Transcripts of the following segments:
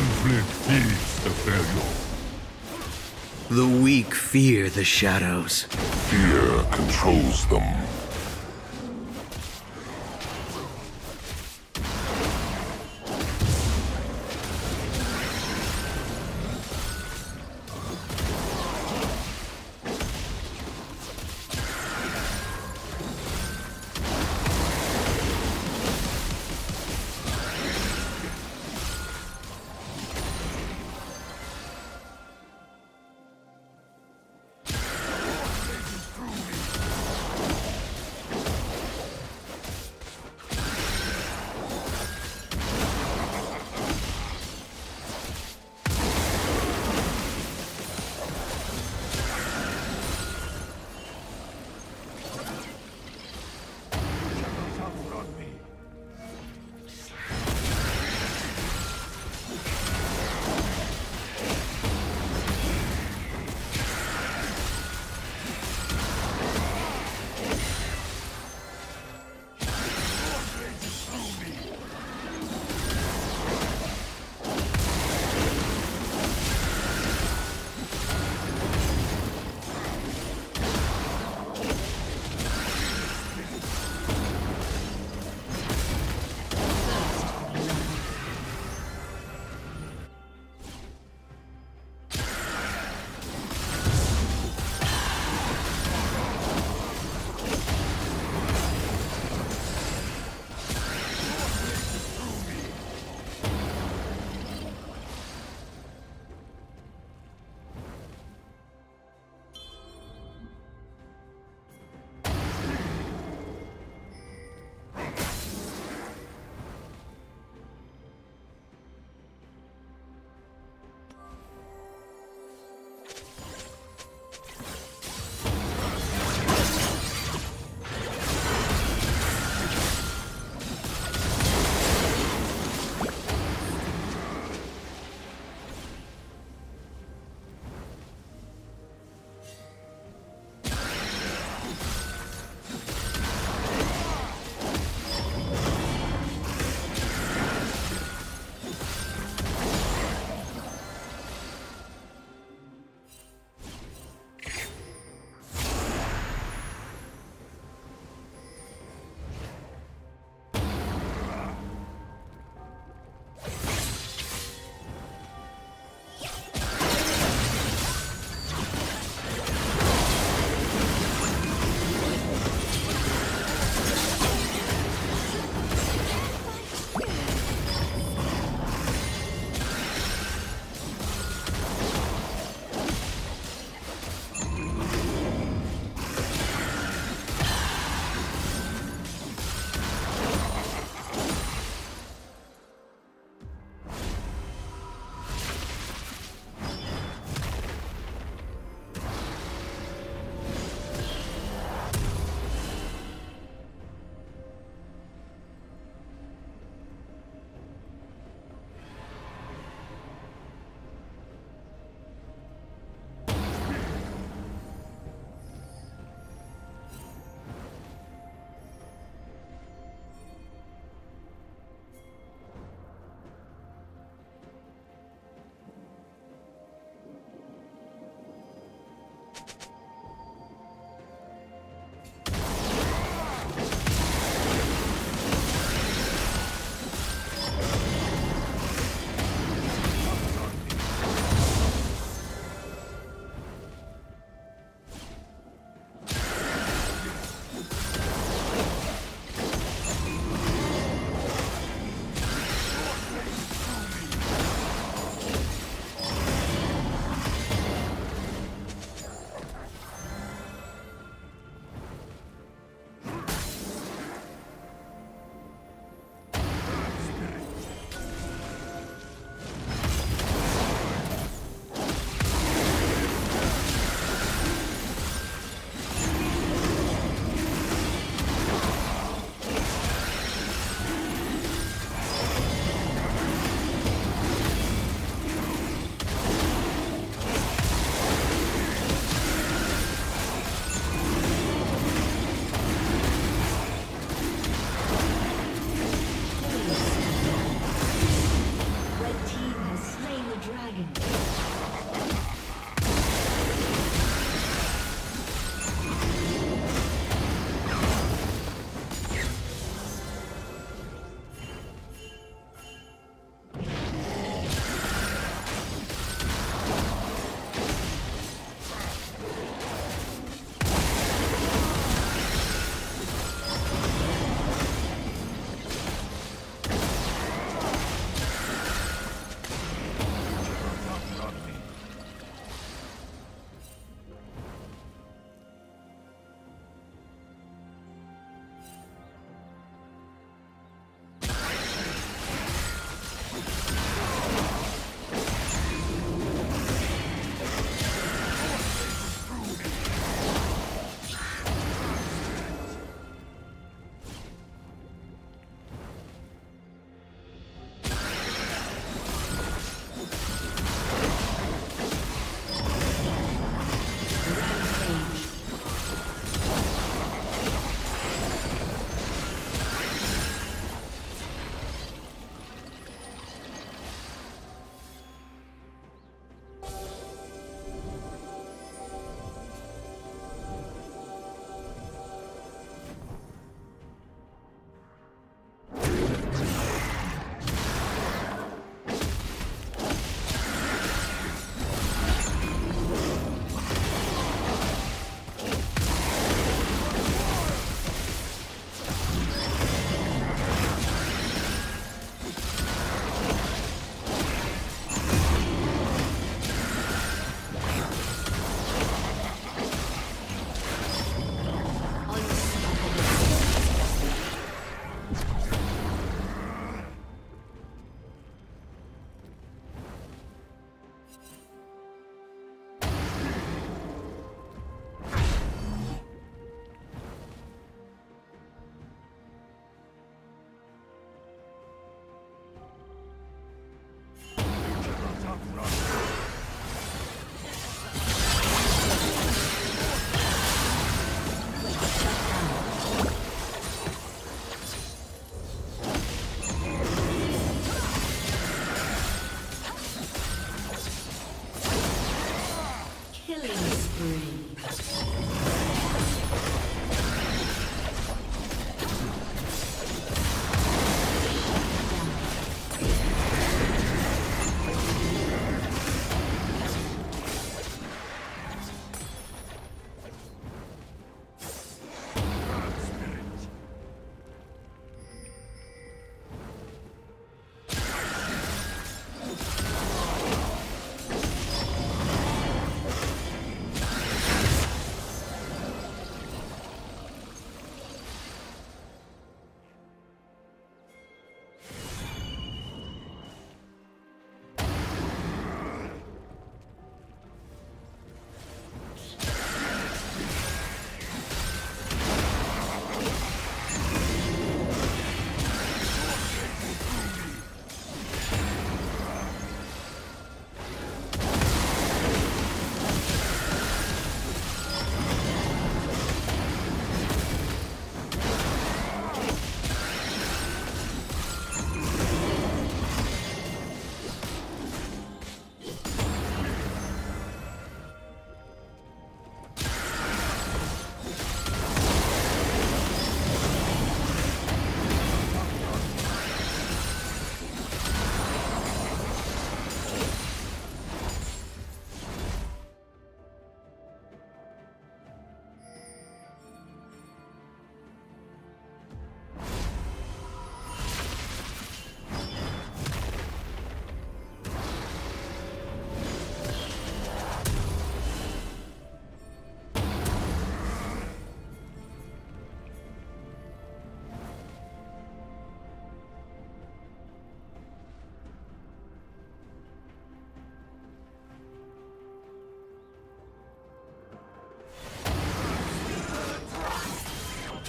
Conflict feeds the failure. The weak fear the shadows. Fear controls them.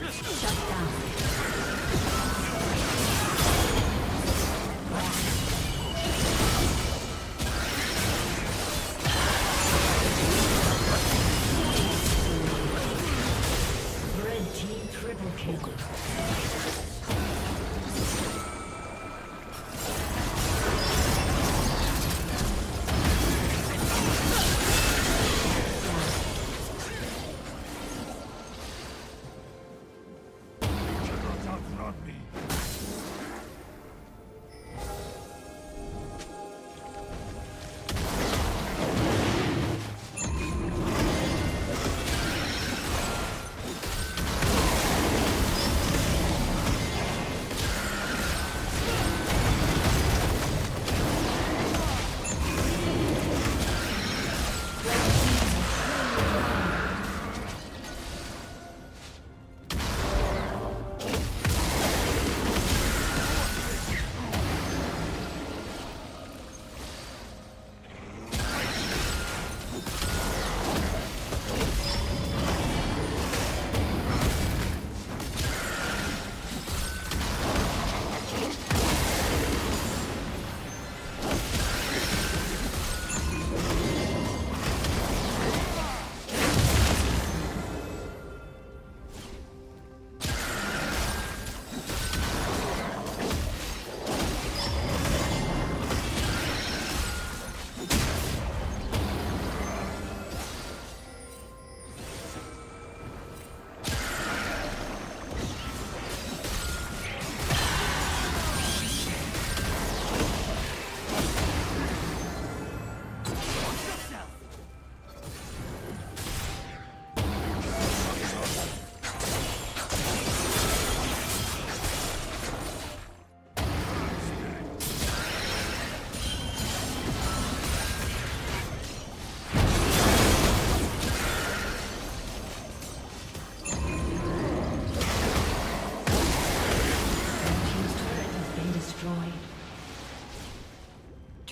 Shut down.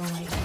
Destroyed.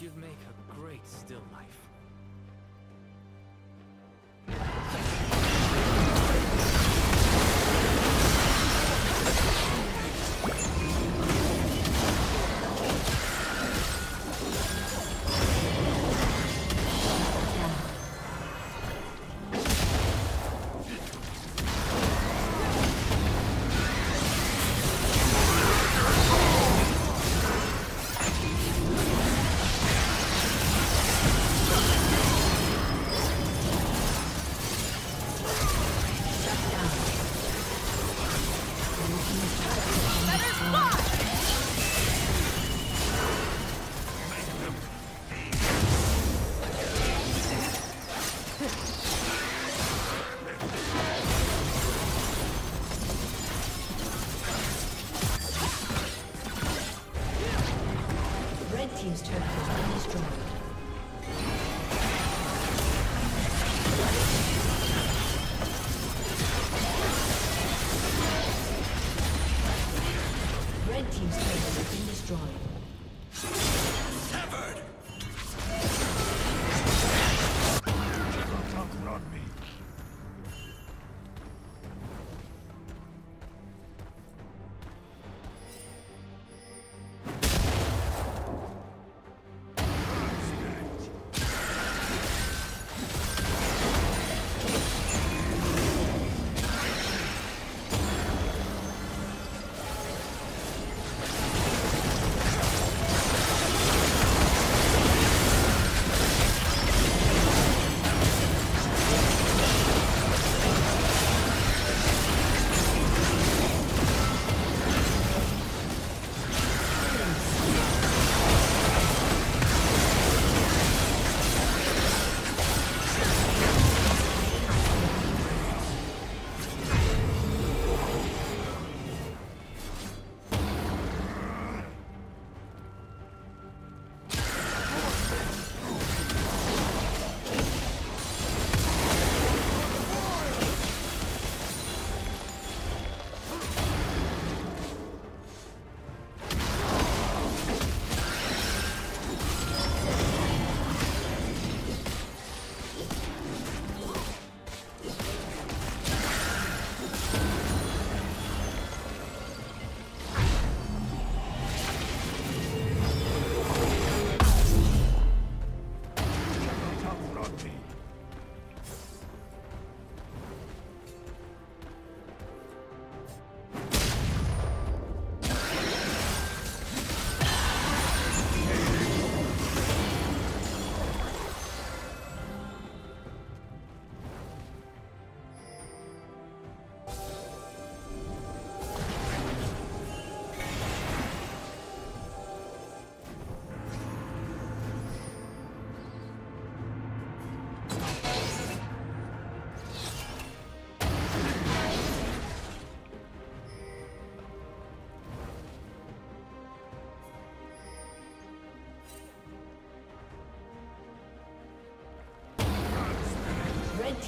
You'd make a great still life.